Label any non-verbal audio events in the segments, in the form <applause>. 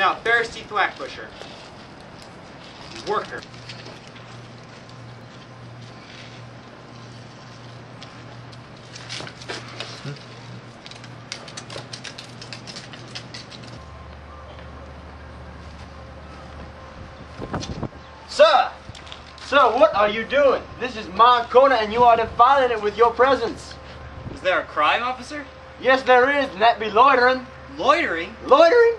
Now, Pharisee Thwack Pusher. Worker. Sir! Sir, what are you doing? This is my corner and you are defiling it with your presence. Is there a crime, officer? Yes, there is, and that be loitering. Loitering? Loitering?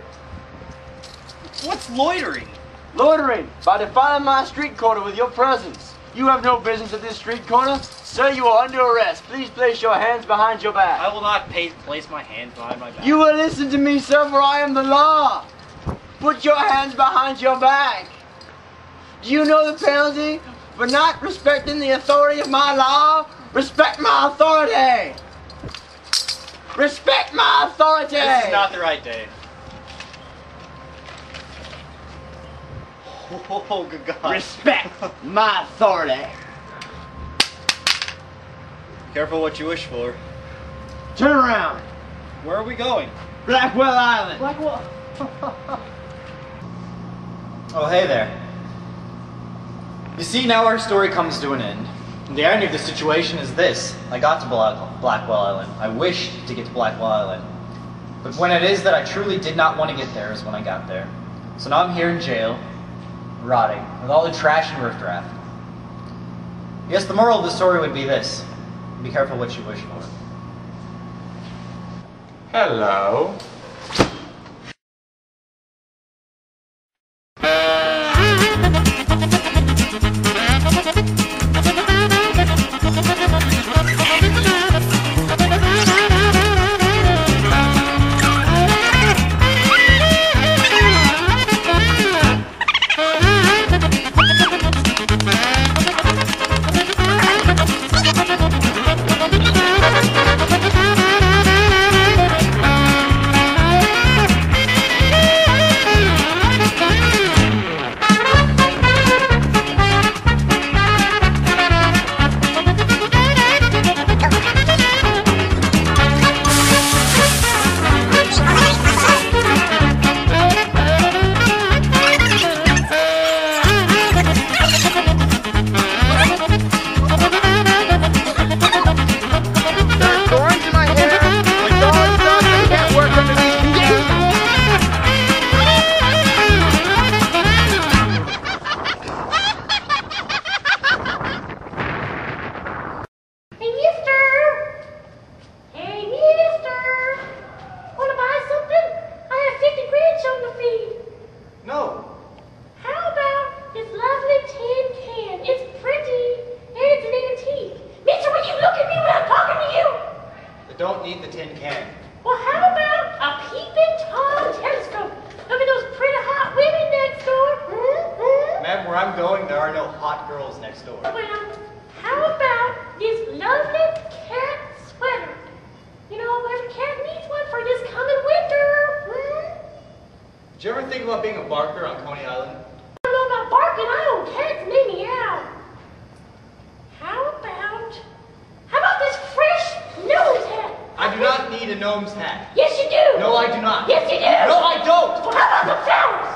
What's loitering? Loitering, by defiling my street corner with your presence. You have no business at this street corner. Sir, you are under arrest. Please place your hands behind your back. I will not pay, place my hands behind my back. You will listen to me, sir, for I am the law. Put your hands behind your back. Do you know the penalty for not respecting the authority of my law? Respect my authority. Respect my authority. This is not the right day. Oh, good God. Respect <laughs> my authority. Careful what you wish for. Turn around. Where are we going? Blackwell Island. Blackwell. <laughs> oh, hey there. You see, now our story comes to an end. The irony of the situation is this. I got to Black- Blackwell Island. I wished to get to Blackwell Island. But when it is that I truly did not want to get there is when I got there. So now I'm here in jail, rotting, with all the trash and riffraff. Yes, the moral of the story would be this. Be careful what you wish for. Hello. Next door. Well, how about this lovely cat sweater? You know, every cat needs one for this coming winter. Hmm? Did you ever think about being a barker on Coney Island? I don't know about barking. I don't cats me out. How about, how about this fresh nose hat? I do not need a gnome's hat. Yes, you do. No, I do not. Yes, you do. No, I don't. Well, how about the flowers?